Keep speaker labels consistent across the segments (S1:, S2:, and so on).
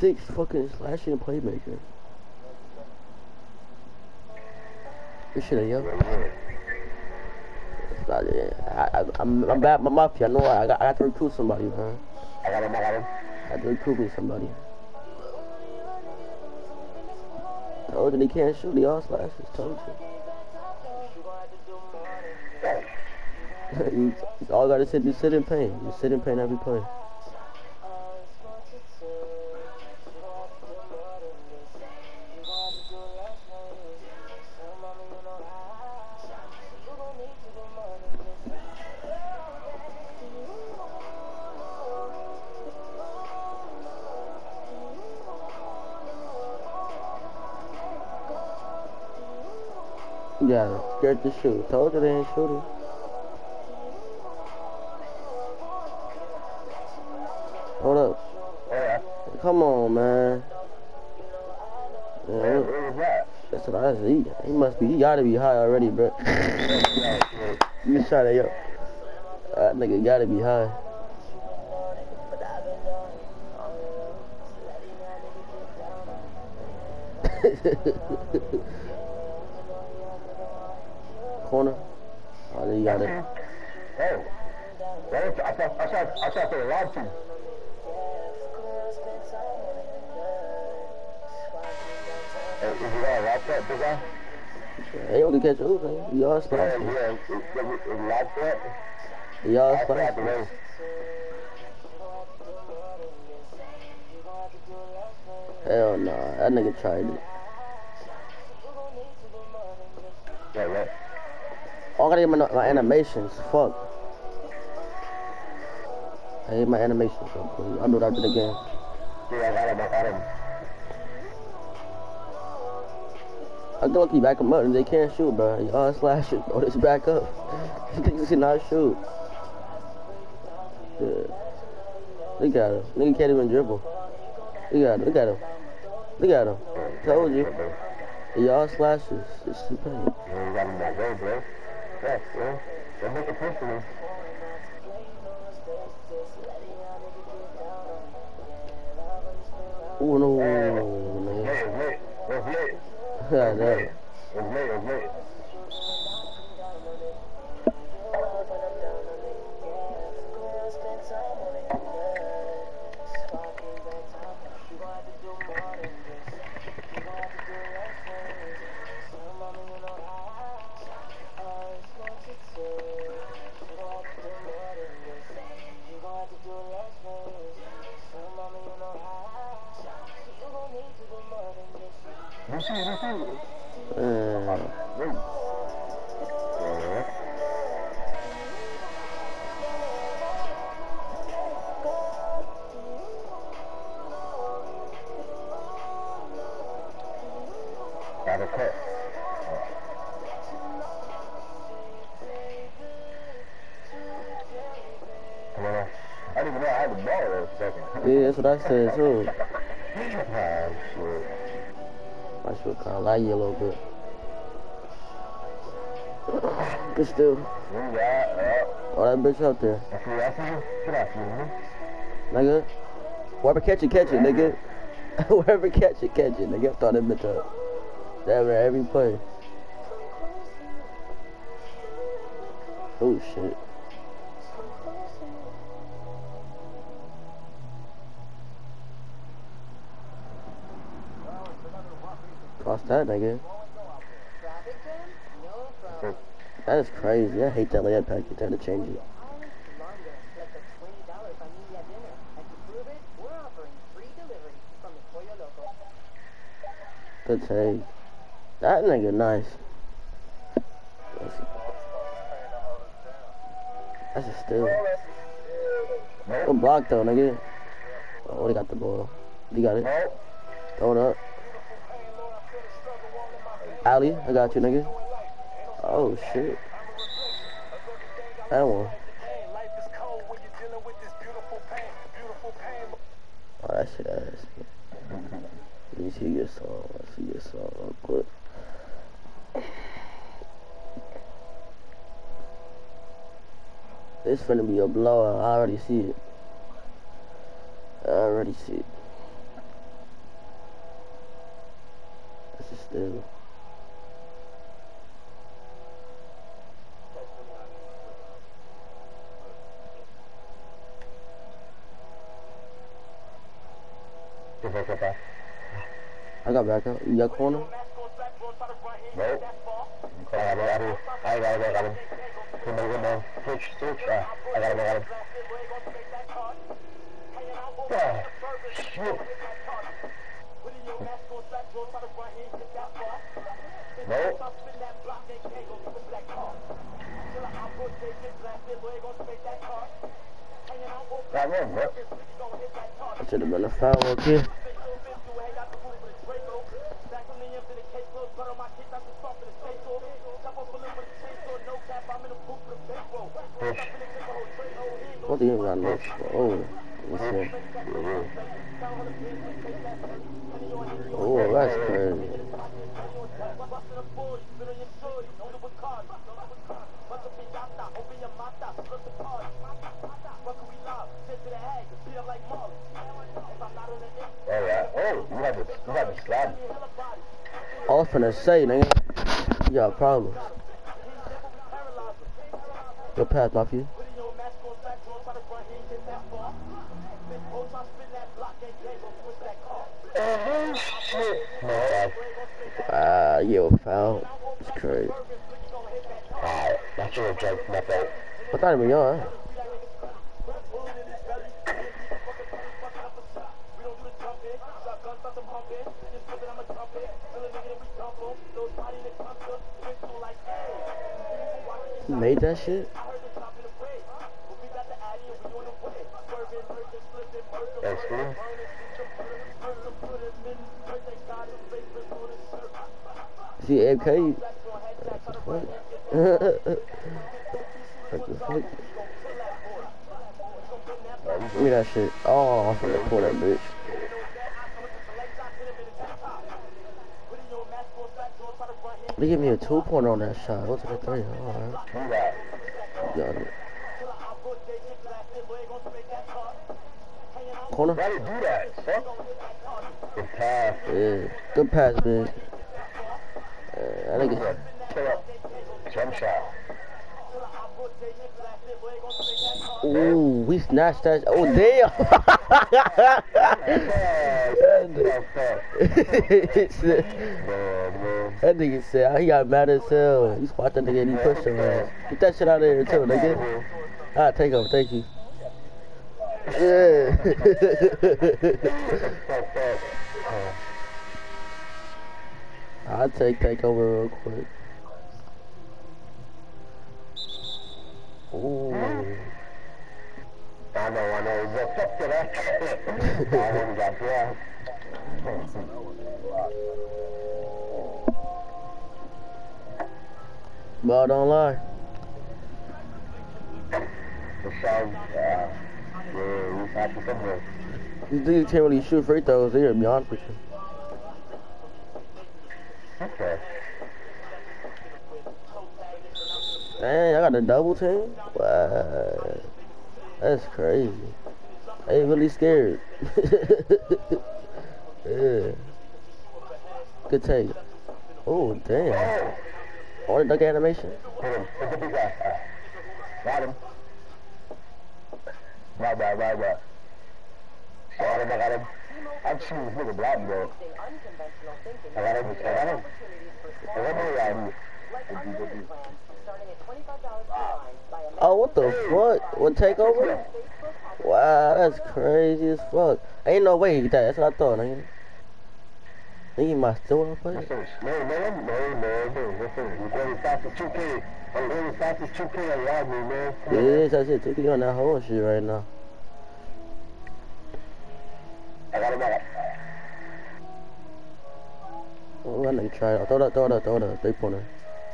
S1: six fucking slashing playmaker. This shit, yo. I, I, I'm, I'm bad, my mafia. I know I, I got, I got to recruit somebody, man.
S2: I got him, I got him.
S1: I got to recruit me somebody. Told you they can't shoot. They all slashes. Told you. you, you all gotta sit, you sit in pain. You sit in pain every play. Scared to shoot. Told you they ain't shooting. Hold up.
S2: Yeah.
S1: Come on, man. Yeah,
S2: was that?
S1: that's what I see. He must be, he gotta be high already, bro. You shot that, yo. That nigga gotta be high. got it.
S2: Hey. That is, I saw, I saw, I saw the live team. Hey, is he gonna watch that, big guy?
S1: They only catch Uzi. man. Y'all
S2: Yeah,
S1: slashing.
S2: yeah. Is, he that?
S1: Y'all
S2: I saw the
S1: slashing.
S2: way.
S1: Hell nah. That nigga tried it.
S2: Yeah, right.
S1: Oh, I gotta get my, my animations. Fuck. I hate my animations. So. I'll do that after the game.
S2: Yeah, I got him, I got him.
S1: I can lucky back them up and they can't shoot, bro. Y'all slashing, bro. This back up. Niggas cannot shoot. Yeah. Look at him. Nigga can't even dribble. Look at him. Look at him. Look at him. Told you. Y'all slashes. It's.
S2: Yeah, you got him that way, bro. Bro. Don't make it personal.
S1: Ooh, no.
S2: Hey,
S1: nigga.
S2: It's late, it's late.
S1: Yeah,
S2: It's late, it's late, it's late.
S1: What I said too.
S2: Ah, shit.
S1: I should kind of lie you a little bit. But still,
S2: Yeah, yeah.
S1: all that bitch out there. Nigga. Whoever catch it, catch it, nigga. Whoever catch it, catch it, nigga. Throw that bitch up. That every, play. Oh shit. Cross that nigga. That is crazy. I hate that layup package. I had to change it. Good take. That nigga nice. That's, a steal. Good block though, nigga. Oh, they got the ball. You got it. Throw it up. Ali, I got you, nigga. Oh shit. That one. Oh, that shit ass. Let me see your song. Let's see your song real quick. It's finna be a blowout. I already see it. I already see it.
S3: This is
S1: still. Got back up. You got corner?
S3: Nope. I got him, I got him. I got him, I got him. Somebody went down. Switch, switch. Ah, I got him, I got him. Ah, shit. Nope. Got him, bro.
S1: Should have been a foul up here. What do you? Oh. Oh, that's crazy.
S3: Alright. Oh, you had the, you.
S1: I was finna say, nigga. You got problems.
S3: Oh, shit. Uh,
S1: Ah, yo, foul. It's crazy.
S3: that should have jumped my fault.
S1: What time are we? You made that shit?
S3: Thanks, man.
S1: See, AFK? What the fuck? what the fuck? Give me that shit. Oh, I'm finna pull that bitch. They give me a two point on that shot. What's the three? Alright. Got it. Corner?
S3: Why did you do that, son? Good pass.
S1: Yeah. Good pass, big. I think it's.
S3: Jump shot.
S1: Ooh, we snatched that. Oh, damn. that nigga said ah, he got mad as hell. He spot that nigga and he pushed him ass. Get that shit out of here too, nigga. Alright, take over, thank you. Yeah. I'll take take over real quick. Ooh.
S3: I know, I know. What's up to that? I haven't got blood.
S1: Ball don't lie.
S3: The sound, uh, yeah, we have to somewhere.
S1: These dudes can't really shoot free throws here, to be honest with you.
S3: Okay.
S1: Dang, I got a double team? Wow. That's crazy. I ain't really scared. yeah. Good take. Oh, damn. Or duck animation.
S3: the got him. Right, right, right, right. Got him, got him. I'm shooting this nigga blind, bro. I got him, I got him. I got him around here.
S1: Oh, what the fuck? What take over? Wow, that's crazy as fuck. Ain't no way he get that. That's what I thought, nigga. Think he might still wanna play?
S3: Listen, no, man, no, no, no, listen, we're going fast as 2K. I'm going fast as 2K on Rodney, man.
S1: Yeah,
S3: on.
S1: it is. That's it. 2K on that whole shit right now.
S3: I got him, I got
S1: Oh, that nigga try it. Throw that, throw that, throw that. Three pointer.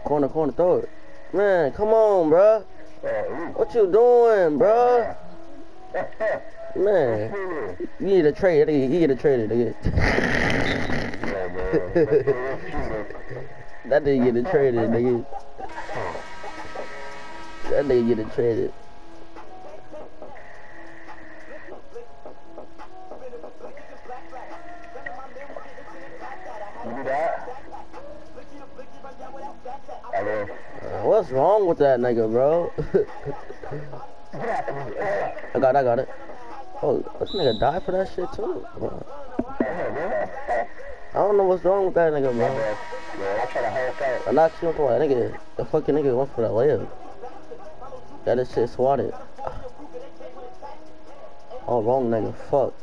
S1: Corner, corner, throw it. Man, come on, bruh.
S3: Oh.
S1: What you doing, bruh? Man, you need a trade. He need a trade, nigga. that nigga get it traded, nigga. That nigga get it traded. What's wrong with that nigga, bro? I got it, I got it. Oh, this nigga died for that shit too. Bro. I don't know what's wrong with that nigga, bro. I knocked you off that nigga. The fucking nigga went for that layup. That is shit swatted. Oh, wrong nigga. Fuck.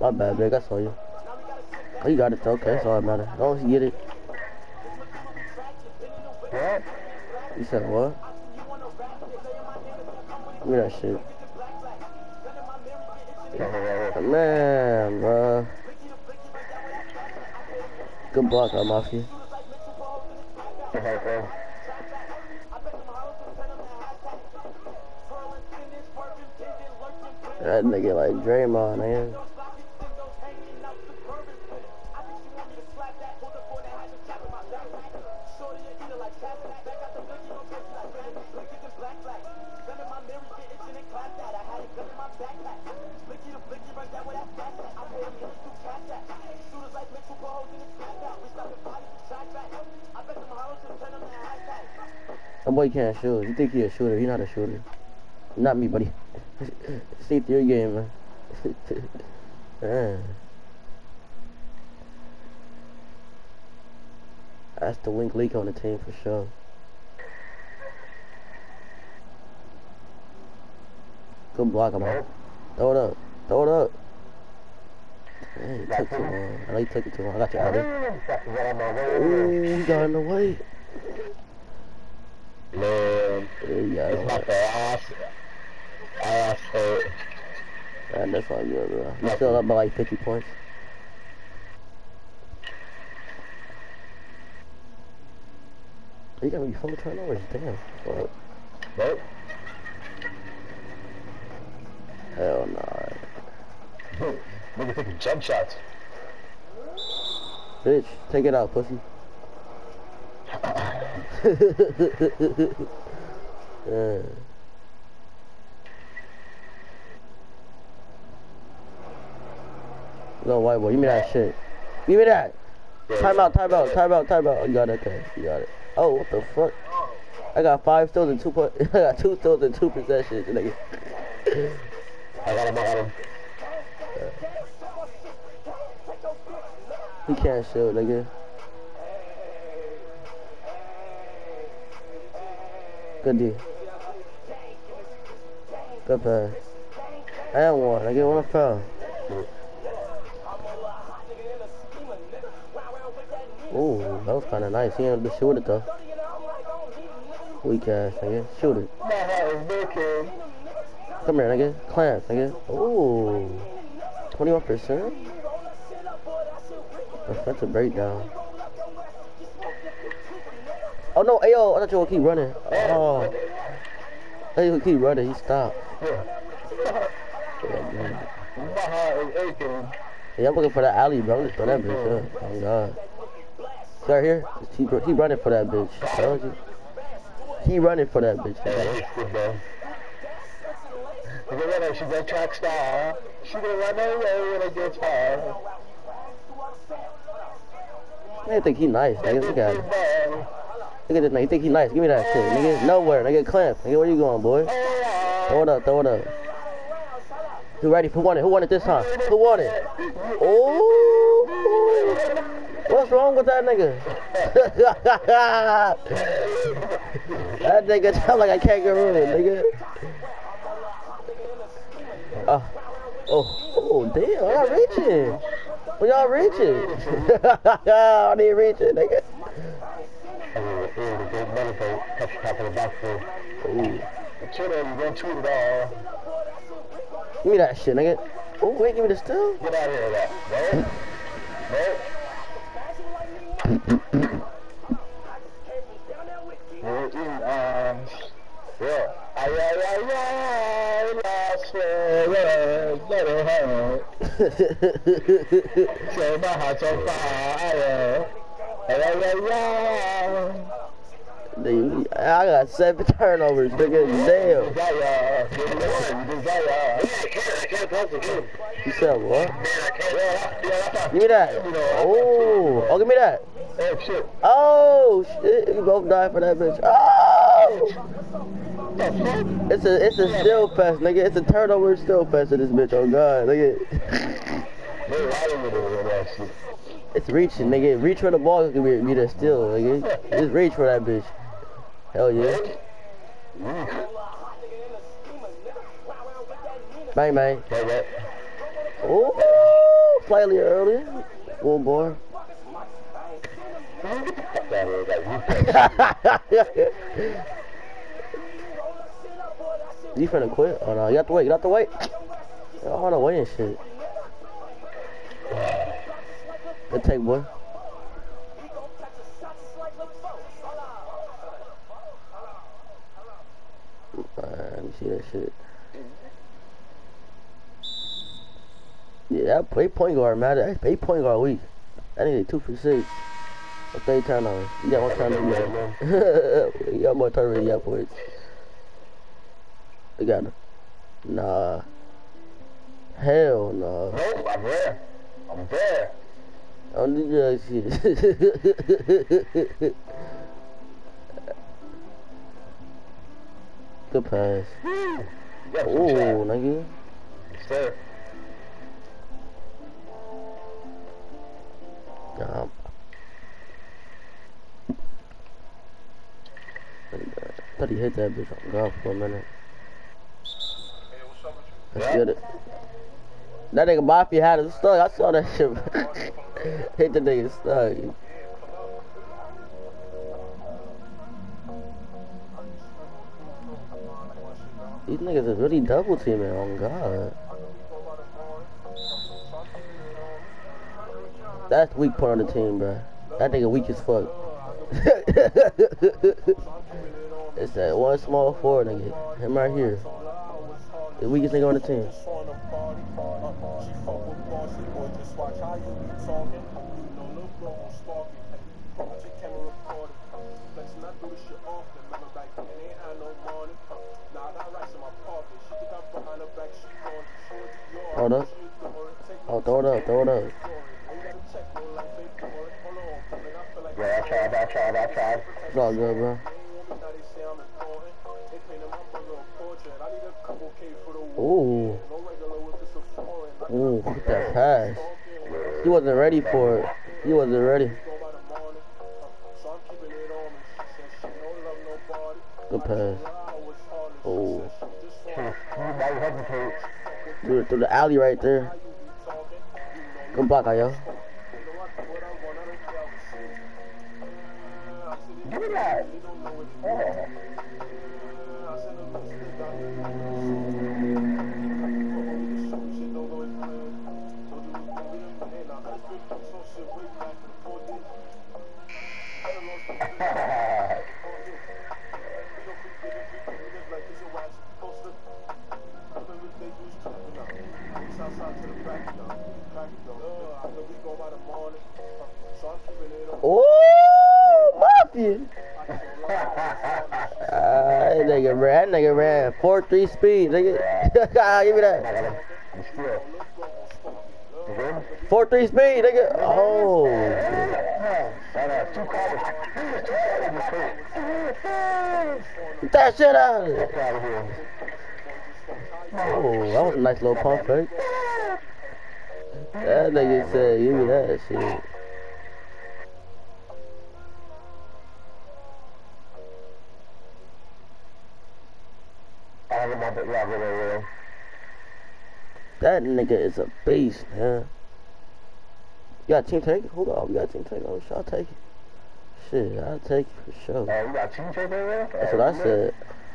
S1: My bad, big. I saw you. Oh, you got it. Okay, that's all that matter. As long you get it. You said what? Give me that shit. Man, bro. Good block, I'm off you. That nigga like Draymond, man. That boy can't shoot. You think he a shooter? He not a shooter. Not me, buddy. Stay through your game, man. man. That's the wink leak on the team for sure. Good block him out. Throw it up. Throw it up. Dang, took too long. I know you took it too long. I got you out there. Ooh, he got in the way.
S3: Man, it's not the ass. Ass hurt.
S1: Man, that's all good, bro. You still up by like 50 points. You got me four turnovers, damn. Fuck.
S3: Nope.
S1: Hell no.
S3: Nigga taking jump shots.
S1: Bitch, take it out, pussy. yeah. Little white boy, give me that shit. Give me that. Time out, time out, time out, time out. You got it, okay. You got it. Oh, what the fuck? I got five steals and two point. I got two steals and two possessions, nigga.
S3: I got him, I got him.
S1: He can't shoot, nigga. Good D. Good pass. And one. I get one foul. Ooh, that was kind of nice. He ain't able to shoot it though. Weak ass, nigga. Shoot it. Come here, nigga. Clamp, nigga. Ooh. 21%? Defensive breakdown. Oh no, ayo, I thought you were keep running. Oh. I thought would keep running, he stopped. Yeah. Yeah, I'm looking for that alley, bro. I'm just throw that bitch up. Oh god. See right here? He, he running for that bitch. I told you. He running for that bitch.
S3: Yeah, her, she's a track star. She gonna run away when it gets hard.
S1: I think he nice, nigga. Look at him. Look at this nigga. Think he nice? Give me that shit, nigga. Nowhere, nigga. Clamp. Nigga, where you going, boy? Throw it up, throw it up. Who ready? Who won it? Who won it this time? Who won it? Oh! What's wrong with that nigga? that nigga sound like a kangaroo, nigga. Uh, oh, oh, damn, y'all reaching. Well, y'all reaching. I didn't reach it, nigga.
S3: Oh, oh, the big money boat. Touch the top of the backfield.
S1: Ooh.
S3: Chill you don't tweet it all.
S1: Give me that shit, nigga. Oh, wait, give me the still.
S3: Get out of here with that. Um, yeah. Ay, ay, ay, ay, better heart. So my heart's on fire. Ay, ay, ay, ay.
S1: I got seven turnovers, nigga. Damn. You said what? Give me that. Oh, oh, give me that.
S3: Oh, shit.
S1: Oh, shit. We both died for that bitch. Oh! It's a it's a still fest, nigga. It's a turnover still fest in this bitch. Oh god, nigga. It's reaching, nigga. Reach for the ball, it can be, be there still, nigga. Just reach for that bitch. Hell yeah. Bang bang. Oh, slightly early. Oh boy. you finna quit? Oh no, you have to wait. You have to wait. Hold on, wait and shit. Good take, boy. Alright, let me see that shit. Yeah, that play point guard, man. That play point guard weak. I need a two for six. A third turnover. You got one turnover. you got more turnover than you got points. Him. Nah. Hell no.
S3: Nope, I'm there. I'm there.
S1: On the drug shit. Good pass.
S3: Yes,
S1: Oh, nigga.
S3: sir.
S1: Nah. Thought he uh, hit that bitch on golf for a minute. It. That nigga Mafia had it stuck. I saw that shit. hit the nigga stuck. These niggas is really double teaming on God. That's weak part of the team, bro. That nigga weak as fuck. it's that one small forward nigga. Him right here. The weakest nigga on the team. Hold up. Oh, throw it up, throw it up.
S3: Yeah, I tried, I tried, I tried.
S1: It's all good, bro. Ooh. Ooh, that pass. He wasn't ready for it. He wasn't ready. Good pass. Oh.
S3: You hesitate?
S1: Through, the alley right there. Good block, Ayo.
S3: Give me that. Oh. Oh.
S1: Ooh, Mafia. Ah, that nigga ran, that nigga ran 4-3 speed, nigga. Give me that.
S3: I'm still. Okay?
S1: 4-3 speed, nigga. Oh. Get that shit out of
S3: here.
S1: Oh, that was a nice little pump fake. That nigga said, give me that shit.
S3: I have him up at yeah, really, really.
S1: That nigga is a beast, man. You got team take? Hold on, we got team take. Oh, shit, I'll take it. Shit, I'll take it for sure.
S3: Uh, we got team tape over there?
S1: That's what I said.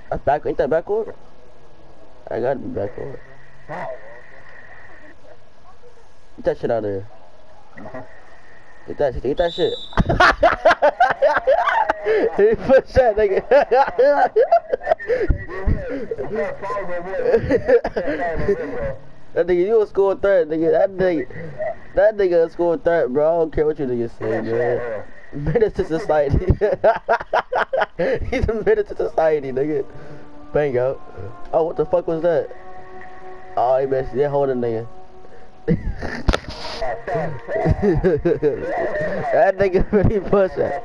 S1: That's back, ain't that backcourt? I gotta be backcourt. Get that shit out of there. Uh-huh. Get that shit, get that shit. he pushed that nigga. that nigga, you a score threat, nigga. That nigga, that nigga a score threat, bro. I don't care what you niggas say, man. Menace to society. He's a menace to society, nigga. Bang out. Oh, what the fuck was that? Oh, he messed. They holding nigga. that nigga really push that.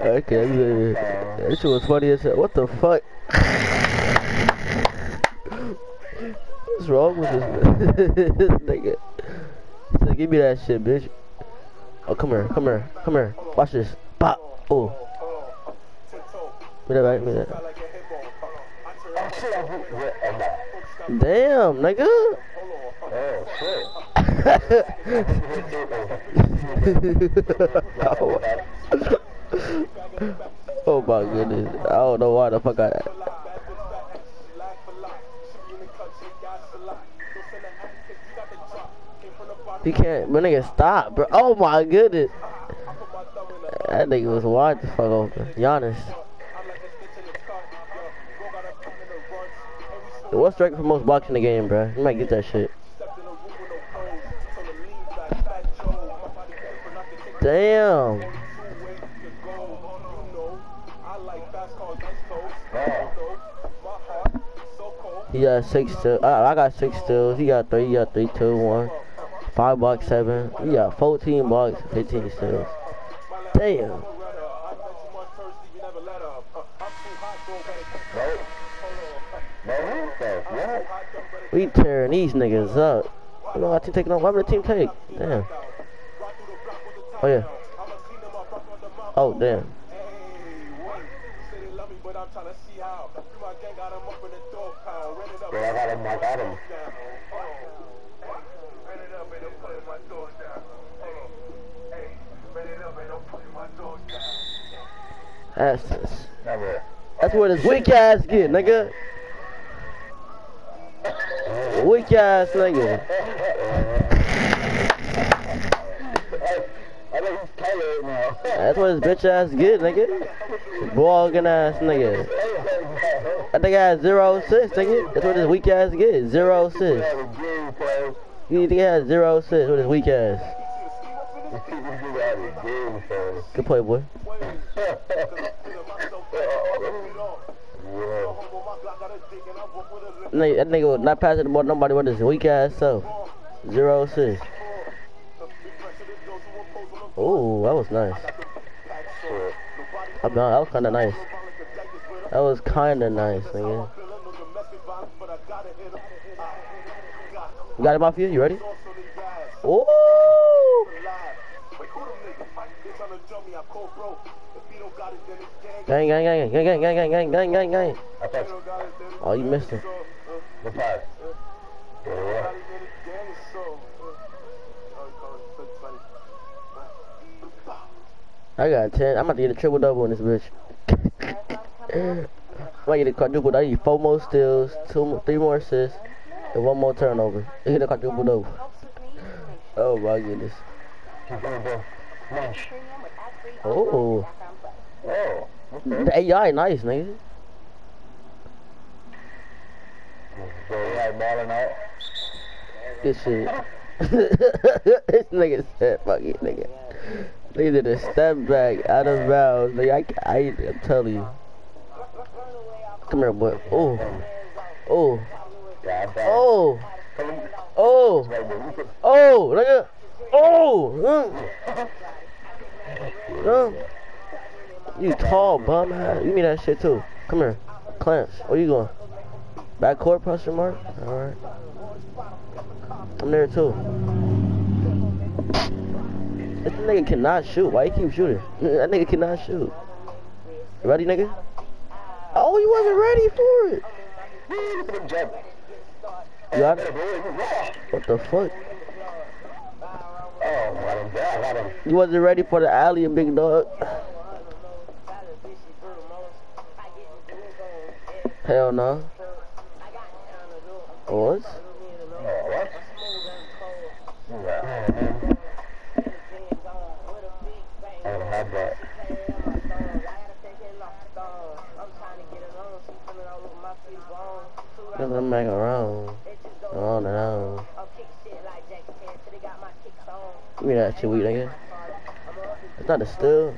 S1: okay, man. That shit was funny as hell. What the fuck? What's wrong with this, this nigga? Said, give me that shit, bitch. Oh, come here, come here, come here. Watch this. Pop. Oh. Give me that give me that. Damn, nigga.
S3: Oh, shit.
S1: oh, my goodness. I don't know why the fuck I. He can't, my nigga, stop, bro. Oh my goodness. That nigga was wide the fuck open. Giannis. What's record for most blocks in the game, bro? You might get that shit. Damn. He got six still. Uh, I got six stills. He got three. He got three, two, one. Five blocks, seven. He got 14 blocks, 15 stills. Damn. We tearing these niggas up. You know, our team taking on. Why would the team take? Damn. Oh, yeah. Oh, damn.
S3: Yeah, I got him, I got him.
S1: That's
S3: Never.
S1: that's where this weak ass get, nigga. Weak ass nigga.
S3: I think he's colored now.
S1: That's what his bitch ass get, nigga. Blogging ass nigga. That nigga has zero assists, nigga. That's what his weak ass get. Zero assists. You think he has zero assists with his weak ass. Good play, boy. Nigga, that nigga was not passing the ball to nobody with his weak ass self. Zero assists. Oh, that was nice. Uh, I'm done. That was kind of nice. That was kind of nice, nigga. You got it, Mafia? You ready? Oh! Gang, gang, gang, gang, gang, gang, gang, gang, gang, gang, gang. Oh, you missed it.
S3: The pass. Yeah.
S1: I got 10. I'm about to get a triple double in this bitch. I'm gonna get a quadruple double. I need four more steals, two, three more assists, and one more turnover. I get a quadruple double. Oh my goodness. Oh.
S3: Oh.
S1: The AI nice, nigga.
S3: So he had balling out.
S1: Good shit. this nigga said, fuck it, nigga. Nigga did a step back out of bounds. Like, I, I, I'm you. Come here, boy. Oh. Oh. Oh. Oh. Oh, nigga. Oh. Mm. You tall bum. You mean that shit too. Come here. Clamps. Where you going? Back court question mark? Alright. I'm there too. This nigga cannot shoot. Why you keep shooting? That nigga cannot shoot. Ready, nigga? Oh, you wasn't ready for it. You got it? What the fuck? You wasn't ready for the alley, big dog. Hell no.
S3: Oh, what? Yeah. I would have had that.
S1: Cause I'm back around. On and on. Give me that shit, weak nigga. It's not a steal.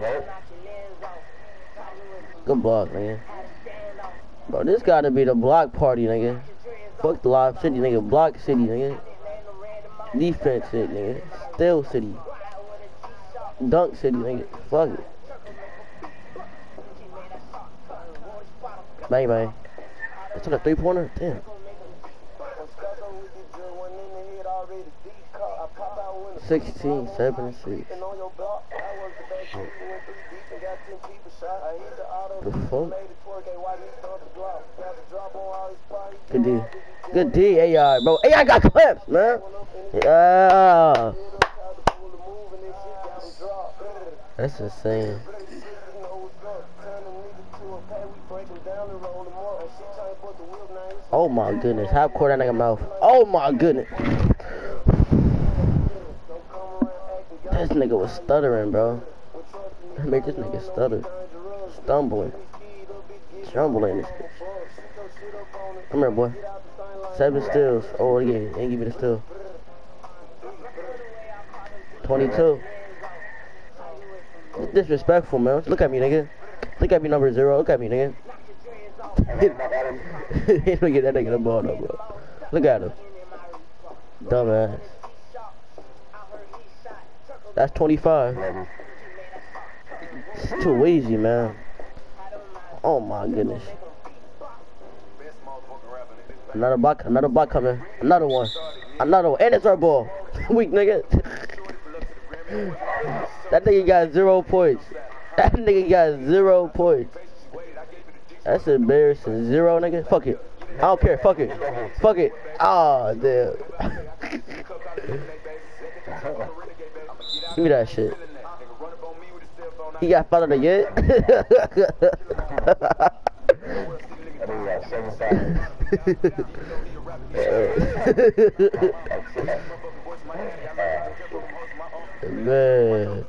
S3: Nope.
S1: Good block, nigga. Bro, this gotta be the block party, nigga. Fuck the live city, nigga. Block city, nigga. Defense shit, nigga. Still city. Dunk City, nigga. Fuck it. Bang, bang. I took a three pointer? Damn. 16, 7, and 6. The fuck? Good D. Good D, AI, bro. AI got clips, man. Yeah. That's insane. Oh my goodness. how court that nigga mouth. Oh my goodness. This nigga was stuttering, bro. That made this nigga stutter. Stumbling. Stumbling. Come here, boy. Seven steals. Oh, again. Ain't give me the steal. 22. Disrespectful, man. Look at me, nigga. Look at me, number zero. Look at me, nigga. he don't get that nigga the ball, no, bro. Look at him. Dumbass. That's 25. It's too easy, man. Oh my goodness. Another block, another block coming. Another one. Another one. And it's our ball. Weak nigga. that nigga got zero points. That nigga got zero points. That's embarrassing. Zero nigga. Fuck it. I don't care. Fuck it. Fuck it. Ah, oh, damn. Give me that shit. He got followed again. Man.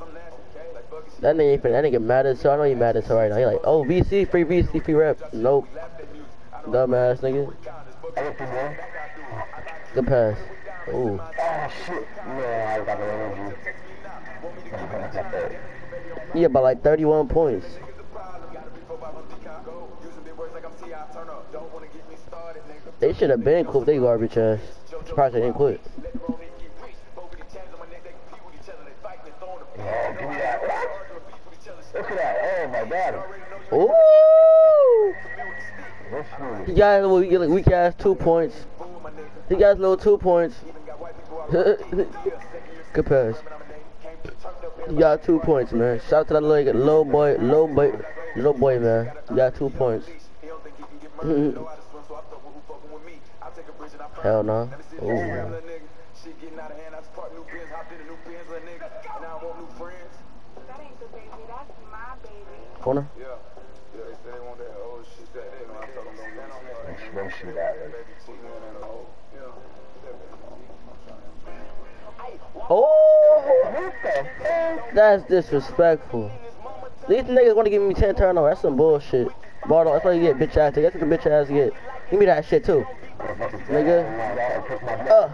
S1: That nigga, that nigga mad as hell. I know he mad as hell right now. He like, oh, VC, free VC, free rep. Nope. Dumbass nigga. Good pass. Ooh.
S3: Oh shit. Man, I.
S1: Yeah, by like 31 points. They should have been cool. They garbage ass. Surprised they didn't quit.
S3: Yeah, give me that. Look at that. Oh my god.
S1: Ooh! He got a little weak ass two points. He got a little two points. Good pass. You got two points, man. Shout out to that little, little boy, little boy, little boy, man. You got two points. Hell no. Ooh. Corner.
S3: Don't shoot at it.
S1: Oh!
S3: What the fuck?
S1: That's disrespectful. These niggas want to give me 10 turnovers. That's some bullshit. Ball, that's what you get, bitch ass. That's what the bitch ass get. Give me that shit too. Nigga. Uh.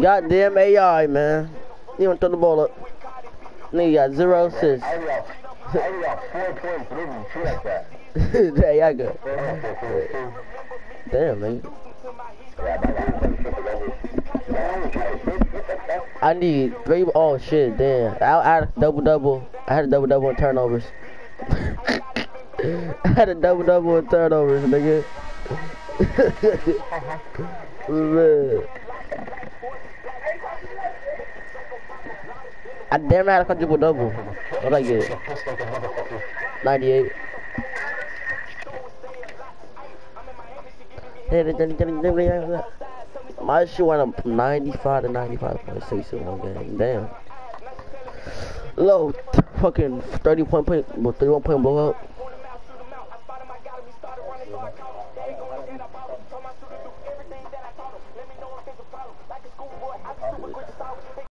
S1: Goddamn AI, man. You want to throw the ball up. Nigga got zero assists.
S3: I got, I got four points, didn't like that.
S1: Damn, y'all good. Damn, nigga. I need three. Oh shit, damn. I, I had a double double. I had a double double in turnovers. I had a double double in turnovers, nigga. Man. I damn had a quadruple double. What I get? 98. My shit went up 95 to 95.6 in one game. Damn. Low fucking 30 point, point 31 point blowout.